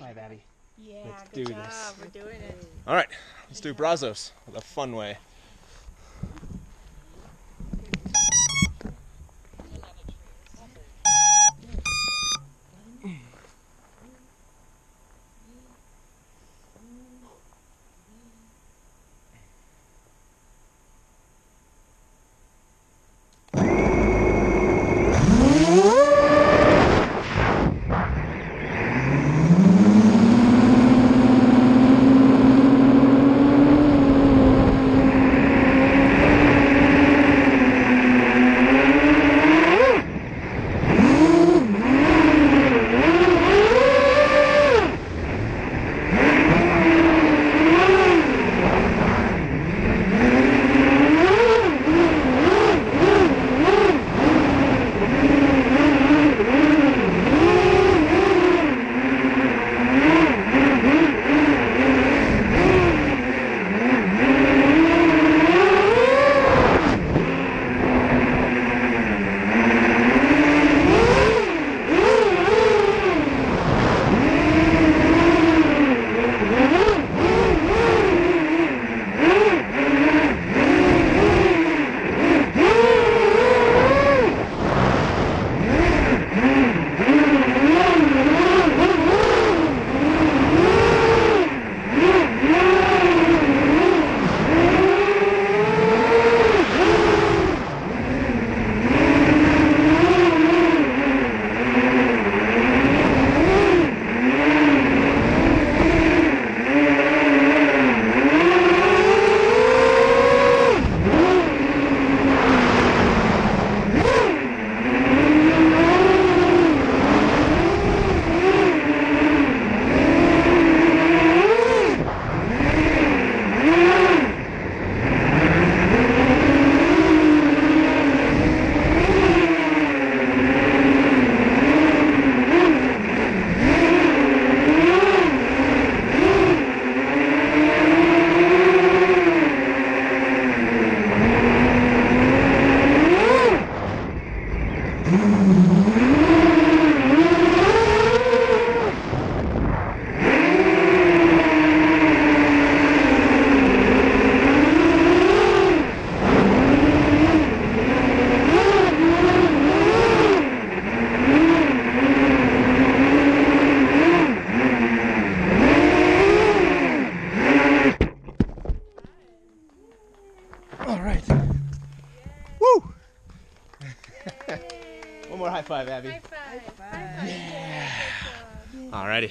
Hi, Abby. Yeah, Let's good do job. this. We're doing it. All right, let's do Brazos the fun way. All right. Woo! One more high five, Abby. High five. High five. Alrighty.